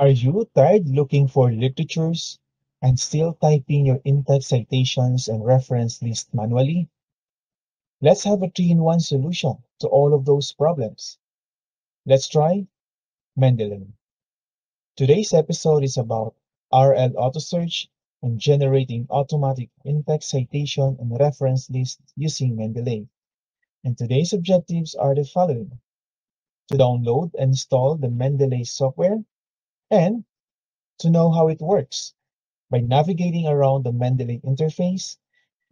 Are you tired looking for literatures and still typing your in-text citations and reference list manually? Let's have a three-in-one solution to all of those problems. Let's try Mendeley. Today's episode is about RRL Auto Search and generating automatic in-text citation and reference list using Mendeley. And today's objectives are the following. To download and install the Mendeley software and to know how it works by navigating around the Mendeley interface,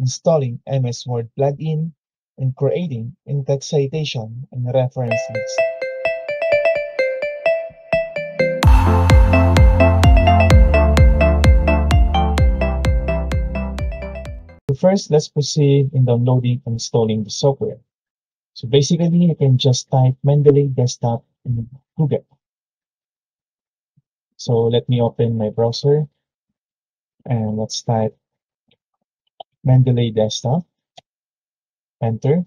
installing MS Word plugin, and creating in-text citation and reference list. So first, let's proceed in downloading and installing the software. So basically, you can just type Mendeley Desktop in Google. So let me open my browser and let's type Mendeley Desktop, enter.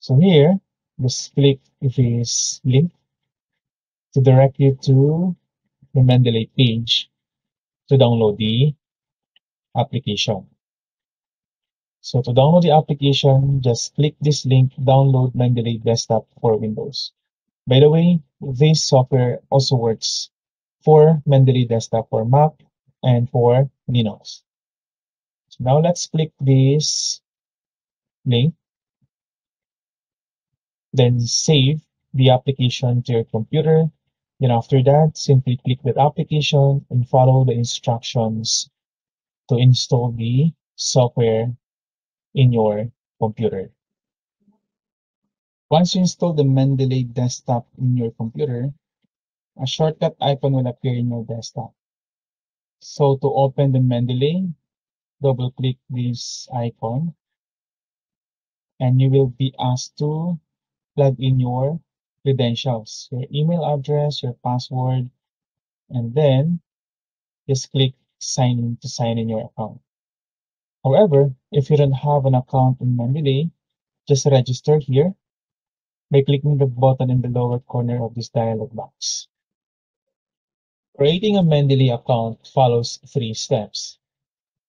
So here, just click this link to direct you to the Mendeley page to download the application. So to download the application, just click this link, download Mendeley Desktop for Windows. By the way, this software also works for Mendeley Desktop for Mac and for Linux. So now let's click this link. Then save the application to your computer. Then after that, simply click that application and follow the instructions to install the software in your computer. Once you install the Mendeley desktop in your computer, a shortcut icon will appear in your desktop. So to open the Mendeley, double click this icon and you will be asked to plug in your credentials, your email address, your password, and then just click sign in to sign in your account. However, if you don't have an account in Mendeley, just register here by clicking the button in the lower corner of this dialog box. Creating a Mendeley account follows three steps.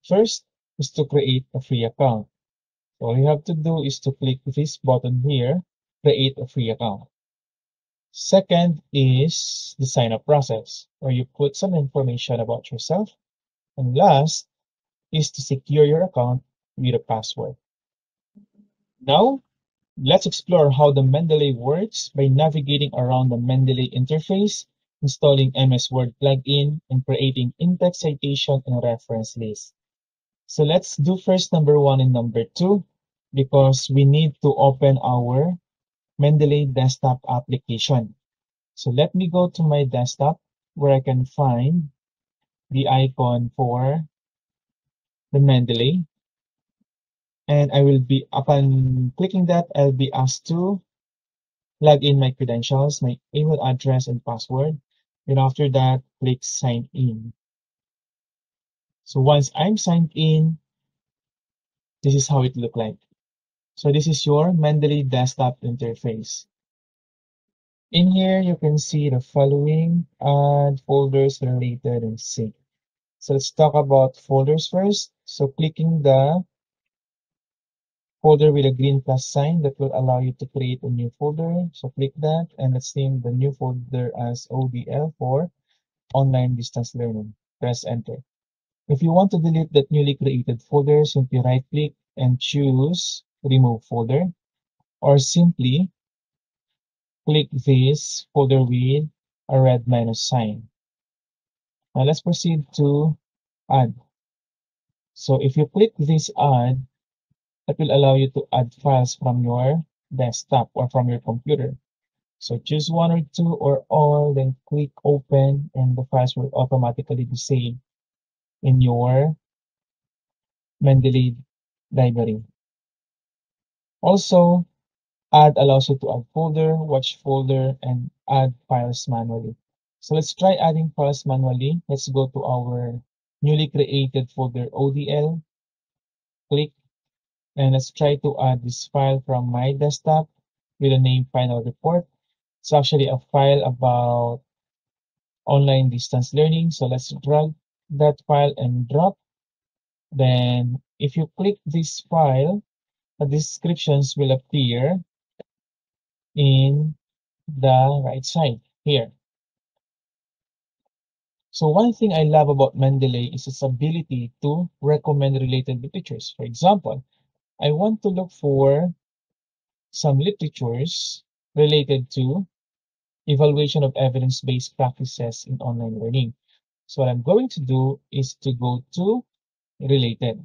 First is to create a free account. All you have to do is to click this button here, create a free account. Second is the sign up process, where you put some information about yourself. And last is to secure your account with a password. Now, let's explore how the Mendeley works by navigating around the Mendeley interface installing MS Word plugin, and creating in-text citation and reference list. So let's do first number one and number two because we need to open our Mendeley desktop application. So let me go to my desktop where I can find the icon for the Mendeley. And I will be, upon clicking that, I'll be asked to log in my credentials, my email address and password. And after that, click sign in. So once I'm signed in, this is how it look like. So this is your Mendeley desktop interface. In here, you can see the following add folders related and sync. So let's talk about folders first. So clicking the folder with a green plus sign that will allow you to create a new folder. So click that and let's name the new folder as ODL for online distance learning. Press enter. If you want to delete that newly created folder, simply right click and choose remove folder or simply click this folder with a red minus sign. Now let's proceed to add. So if you click this add, that will allow you to add files from your desktop or from your computer. So choose one or two or all, then click open and the files will automatically be saved in your Mendeley library. Also, add allows you to add folder, watch folder, and add files manually. So let's try adding files manually. Let's go to our newly created folder ODL. Click and let's try to add this file from my desktop with the name final report. It's actually a file about online distance learning. So let's drag that file and drop. Then if you click this file, the descriptions will appear in the right side here. So one thing I love about Mendeley is its ability to recommend related literatures. For example, I want to look for some literatures related to evaluation of evidence-based practices in online learning. So what I'm going to do is to go to related.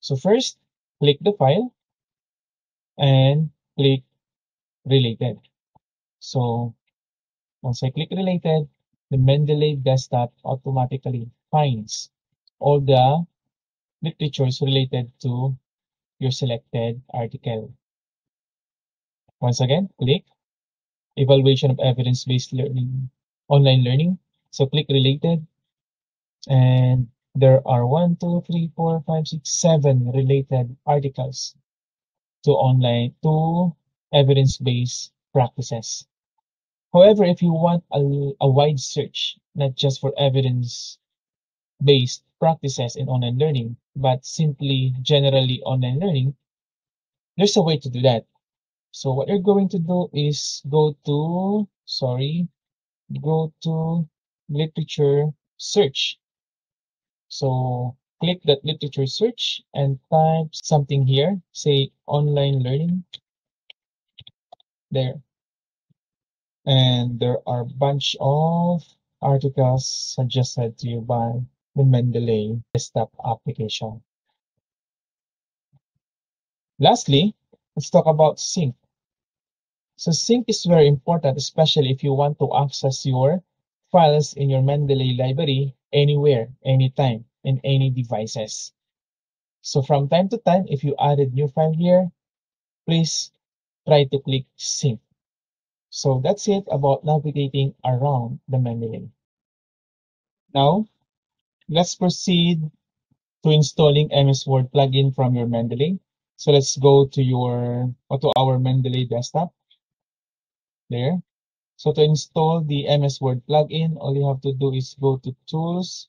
So first, click the file and click related. So once I click related, the Mendeley desktop automatically finds all the literatures related to your selected article. Once again, click evaluation of evidence-based learning, online learning. So click related and there are one, two, three, four, five, six, seven related articles to online to evidence-based practices. However, if you want a, a wide search, not just for evidence-based practices in online learning, but simply generally online learning, there's a way to do that. So what you're going to do is go to, sorry, go to literature search. So click that literature search and type something here, say online learning. There. And there are a bunch of articles suggested to you by the Mendeley desktop application. Lastly, let's talk about sync. So sync is very important, especially if you want to access your files in your Mendeley library anywhere, anytime, in any devices. So from time to time, if you added new file here, please try to click sync. So that's it about navigating around the Mendeley. Now, let's proceed to installing MS Word plugin from your Mendeley. So let's go to your or to our Mendeley desktop. There. So to install the MS Word plugin, all you have to do is go to Tools,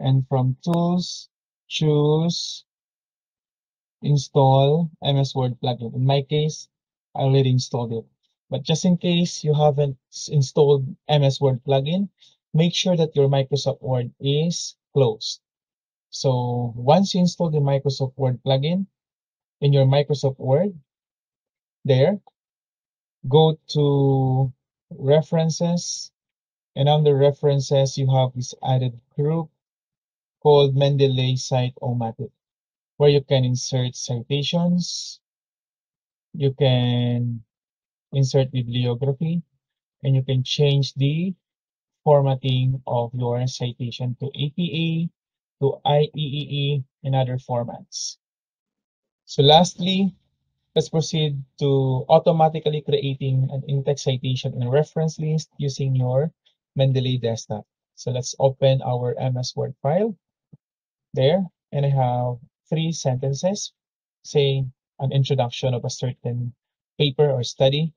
and from Tools, choose Install MS Word plugin. In my case, I already installed it. But just in case you haven't installed MS Word plugin, make sure that your Microsoft Word is closed. So once you install the Microsoft Word plugin in your Microsoft Word, there, go to References, and under References, you have this added group called Mendeley Cite-O-Matic, where you can insert citations, you can insert bibliography, and you can change the formatting of your citation to APA, to IEEE, and other formats. So lastly, let's proceed to automatically creating an in-text citation and reference list using your Mendeley desktop. So let's open our MS Word file there, and I have three sentences saying an introduction of a certain paper or study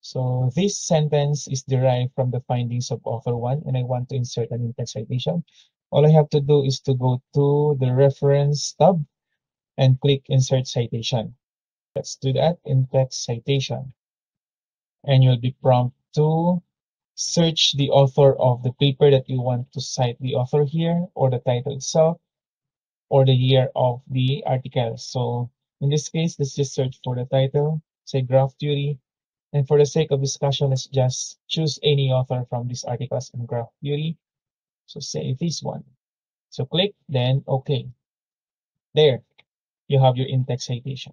so this sentence is derived from the findings of author one, and I want to insert an in-text citation. All I have to do is to go to the reference tab and click insert citation. Let's do that, in-text citation. And you'll be prompted to search the author of the paper that you want to cite the author here, or the title itself, or the year of the article. So in this case, let's just search for the title, say graph theory, and for the sake of discussion, let's just choose any author from these articles in graph theory. So say this one. So click, then OK. There, you have your in-text citation.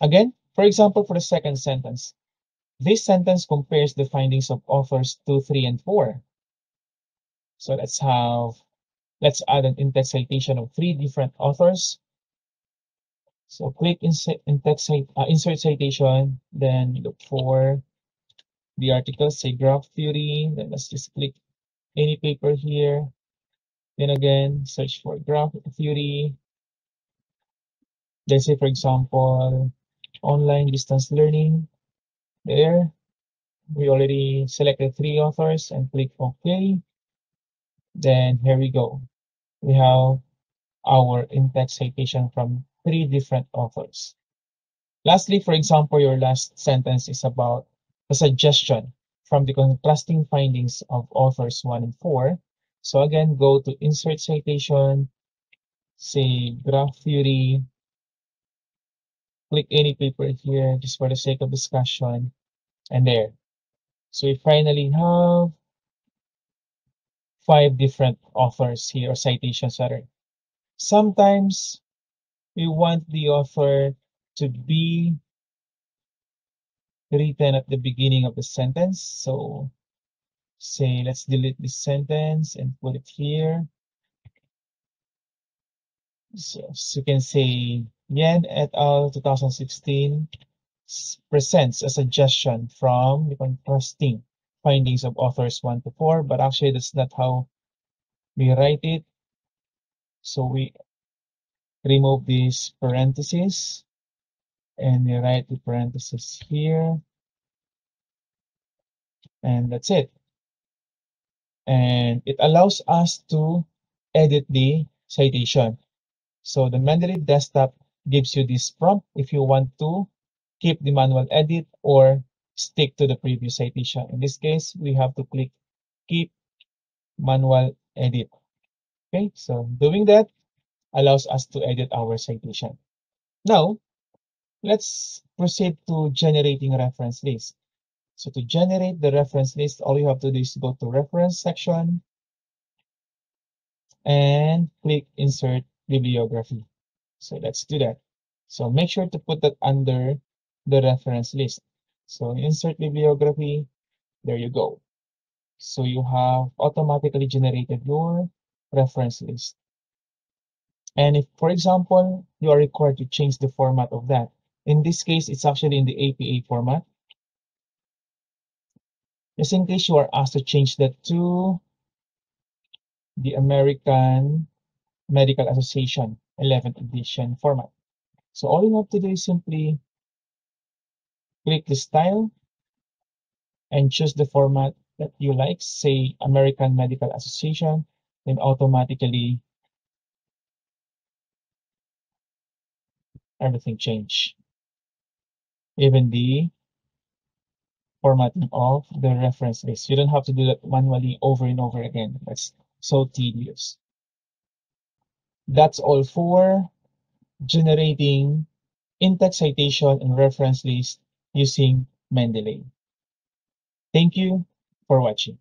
Again, for example, for the second sentence, this sentence compares the findings of authors 2, 3, and 4. So let's have, let's add an in-text citation of three different authors so click insert, in text, uh, insert citation, then look for the article, say graph theory. Then let's just click any paper here. Then again, search for graph theory. Then say, for example, online distance learning. There. we already selected three authors and click OK. Then here we go. We have our in-text citation from three different authors. Lastly, for example, your last sentence is about a suggestion from the contrasting findings of authors 1 and 4. So again, go to insert citation, say graph theory, click any paper here just for the sake of discussion, and there. So we finally have five different authors here, or citations rather. Sometimes we want the author to be written at the beginning of the sentence. So say, let's delete this sentence and put it here. So, so you can say Yen et al. 2016 presents a suggestion from the contrasting findings of authors 1 to 4, but actually that's not how we write it. So we remove these parentheses and you write the parentheses here. And that's it. And it allows us to edit the citation. So the Mendeley desktop gives you this prompt if you want to keep the manual edit or stick to the previous citation. In this case, we have to click keep manual edit. Okay, so doing that allows us to edit our citation. Now, let's proceed to generating reference list. So to generate the reference list, all you have to do is go to reference section and click insert bibliography. So let's do that. So make sure to put that under the reference list. So insert bibliography, there you go. So you have automatically generated your reference list. And if, for example, you are required to change the format of that, in this case, it's actually in the APA format. Just in case you are asked to change that to the American Medical Association 11th edition format. So all you have to do is simply click the style and choose the format that you like, say American Medical Association, then automatically everything change. Even the formatting of the reference list. You don't have to do that manually over and over again. That's so tedious. That's all for generating in-text citation and reference list using Mendeley. Thank you for watching.